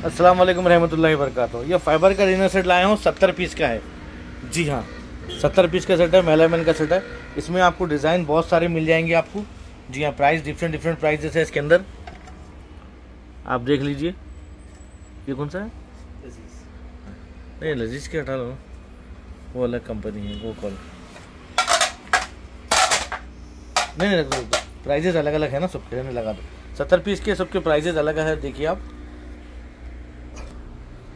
अस्सलाम वालेकुम रहमतुल्लाहि वरकatuh ये फाइबर का डिनर सेट लाया हूँ सत्तर पीस का है। जी हाँ सत्तर पीस का सेट है मेलामैन का सेट है। इसमें आपको डिज़ाइन बहुत सारे मिल जाएँगे आपको। जी हाँ प्राइस डिफरेंट डिफरेंट प्राइजेस है इसके अंदर। आप देख लीजिए। ये कौन सा है? नहीं लजीज के हटा लो। वो अलग कंपनी है वो कॉल नहीं नहीं प्राइजेस अलग अलग है ना सबके लगा दो। सत्तर पीस के सबके प्राइजेज अलग है देखिए आप।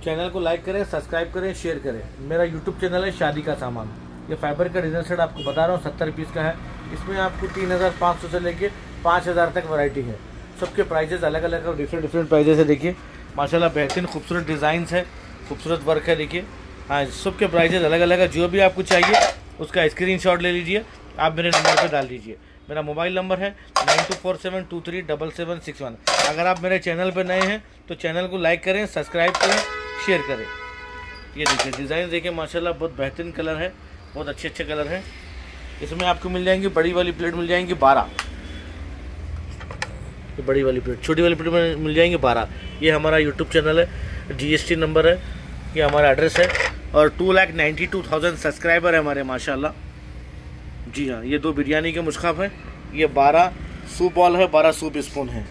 चैनल को लाइक करें, सब्सक्राइब करें, शेयर करें। मेरा यूट्यूब चैनल है शादी का सामान। ये फाइबर का डिनर सेट आपको बता रहा हूँ, सत्तर पीस का है। इसमें आपको तीन हज़ार पाँच सौ से लेके पाँच हज़ार तक वैरायटी है। सबके प्राइजेस अलग अलग और डिफरेंट डिफरेंट प्राइजेस है, देखिए। माशाल्लाह बेहतरीन खूबसूरत डिज़ाइंस है, खूबसूरत वर्क है, देखिए। हाँ सबके प्राइजेस अलग अलग है, जो भी आपको चाहिए, उसका स्क्रीन ले लीजिए। आप मेरे नंबर पर डाल दीजिए। मेरा मोबाइल नंबर है nine two four seven two three double seven six one अगर आप मेरे चैनल पर नए हैं तो चैनल को लाइक करें सब्सक्राइब करें शेयर करें। ये देखिए डिज़ाइन देखिए, माशाल्लाह बहुत बेहतरीन कलर है, बहुत अच्छे अच्छे कलर हैं। इसमें आपको मिल जाएँगी बड़ी वाली प्लेट मिल जाएँगी बारह। ये बड़ी वाली प्लेट छोटी वाली प्लेट में मिल जाएँगी बारह। ये हमारा यूट्यूब चैनल है जीएसटी नंबर है, ये हमारा एड्रेस है और two lakh ninety two thousand subscriber है हमारे, माशाल्लाह। जी हाँ ये दो बिरयानी के मुश्काफ हैं, ये बारह सूप बॉल है, बारह सूप स्पून है।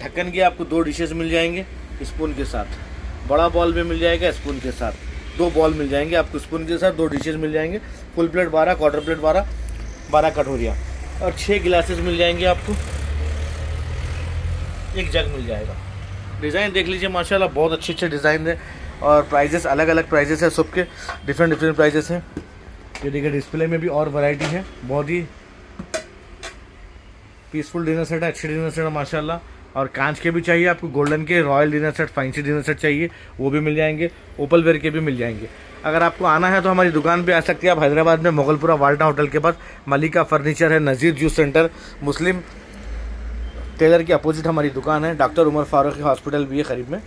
ढक्कन के आपको दो डिशेस मिल जाएँगे। स्पून के साथ। बड़ा बॉल भी मिल जाएगा स्पून के साथ। दो बॉल मिल जाएँगे आपको स्पून के साथ, दो डिशेज मिल जाएँगे। फुल प्लेट बारह, क्वार्टर प्लेट बारह बारह कटोरियाँ। और छः गिलासेस मिल जाएँगे आपको। एक जग मिल जाएगा। डिज़ाइन देख लीजिए, माशाल्लाह, बहुत अच्छे अच्छे डिज़ाइन है। और प्राइजेस अलग अलग प्राइजेस है सबके। डिफरेंट डिफरेंट प्राइजेस हैं। ये देखिए, डिस्प्ले में भी और वैरायटी है। बहुत ही पीसफुल डिनर सेट है, अच्छे डिनर सेट है, माशाल्लाह। और कांच के भी चाहिए, आपको गोल्डन के, royal dinner set, fancy dinner set चाहिए, वो भी मिल जाएँगे ओपल वेयर के भी मिल जाएँगे। अगर आपको आना है तो हमारी दुकान पे आ सकते हैं, आप हैदराबाद में मोगलपुरा वाल्टा होटल के पास, मलिका फर्नीचर है, Nazir juice centre, Muslim tailor के अपोजिट हमारी दुकान है, डॉक्टर उमर फारूक हॉस्पिटल भी है करीब में।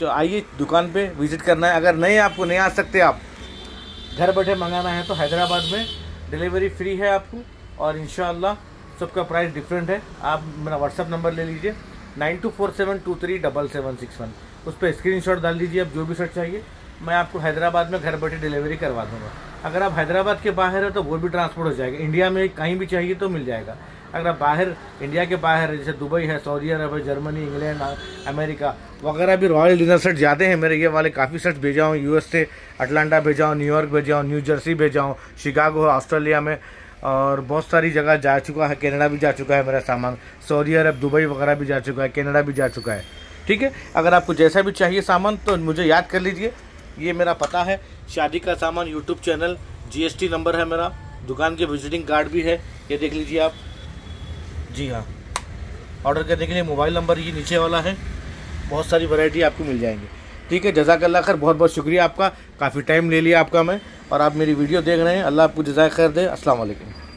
तो आइए दुकान पे विज़िट करना है, अगर नहीं आपको नहीं आ सकते आप। घर बैठे मंगाना है तो हैदराबाद में डिलीवरी फ्री है आपको, और इन सबका प्राइस डिफरेंट है। आप मेरा व्हाट्सअप नंबर ले लीजिए। Nine two four seven two three double seven six one. उस पर स्क्रीन शॉट डाल दीजिए आप जो भी शर्ट चाहिए, मैं आपको हैदराबाद में घर बैठे डिलीवरी करवा दूँगा। अगर आप हैदराबाद के बाहर है तो वो भी ट्रांसपोर्ट हो जाएगा। इंडिया में कहीं भी चाहिए तो मिल जाएगा। अगर आप बाहर इंडिया के बाहर, जैसे दुबई है सऊदी अरब है जर्मनी इंग्लैंड अमेरिका वगैरह भी रॉयल डिनर सेट जाते हैं मेरे, ये वाले काफ़ी सेट भेजा हूँ यूएस से अटलांटा भेजा हूँ न्यूयॉर्क भेजा हूँ न्यू जर्सी भेजा हूँ शिकागो ऑस्ट्रेलिया में और बहुत सारी जगह जा चुका है, कनाडा भी जा चुका है मेरा सामान। सऊदी अरब, दुबई वगैरह भी जा चुका है, कनाडा भी जा चुका है। ठीक है? अगर आपको जैसा भी चाहिए सामान तो मुझे याद कर लीजिए। ये मेरा पता है। शादी का सामान यूट्यूब चैनल जीएसटी नंबर है मेरा। दुकान के विजिटिंग कार्ड भी है। ये देख लीजिए आप। जी हाँ। ऑर्डर करने के लिए मोबाइल नंबर ये नीचे वाला है। बहुत सारी वैरायटी आपको मिल जाएँगी। ठीक है जजाकल्ला खैर बहुत बहुत शुक्रिया आपका। काफ़ी टाइम ले लिया आपका मैं। और आप मेरी वीडियो देख रहे हैं। अल्लाह आपको जजाय खैर दे। वालेकुम।